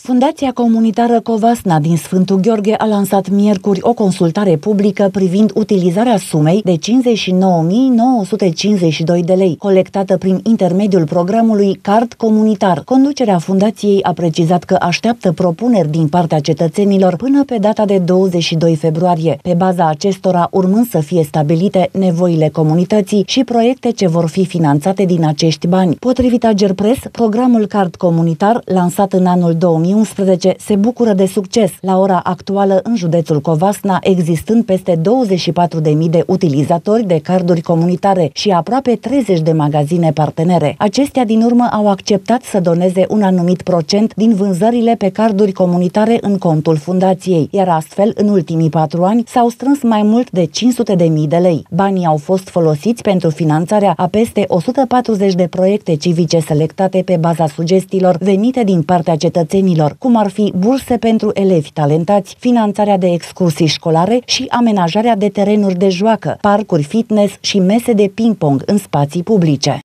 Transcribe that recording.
Fundația Comunitară Covasna din Sfântul Gheorghe a lansat miercuri o consultare publică privind utilizarea sumei de 59.952 de lei, colectată prin intermediul programului Card Comunitar. Conducerea fundației a precizat că așteaptă propuneri din partea cetățenilor până pe data de 22 februarie, pe baza acestora urmând să fie stabilite nevoile comunității și proiecte ce vor fi finanțate din acești bani. Potrivit Agerpres, programul Card Comunitar, lansat în anul 2000, 2011 se bucură de succes la ora actuală în județul Covasna, existând peste 24.000 de utilizatori de carduri comunitare și aproape 30 de magazine partenere. Acestea din urmă au acceptat să doneze un anumit procent din vânzările pe carduri comunitare în contul fundației, iar astfel, în ultimii patru ani, s-au strâns mai mult de 500.000 de lei. Banii au fost folosiți pentru finanțarea a peste 140 de proiecte civice selectate pe baza sugestiilor venite din partea cetățenilor domeniilor, cum ar fi burse pentru elevi talentați, finanțarea de excursii școlare și amenajarea de terenuri de joacă, parcuri fitness și mese de ping-pong în spații publice.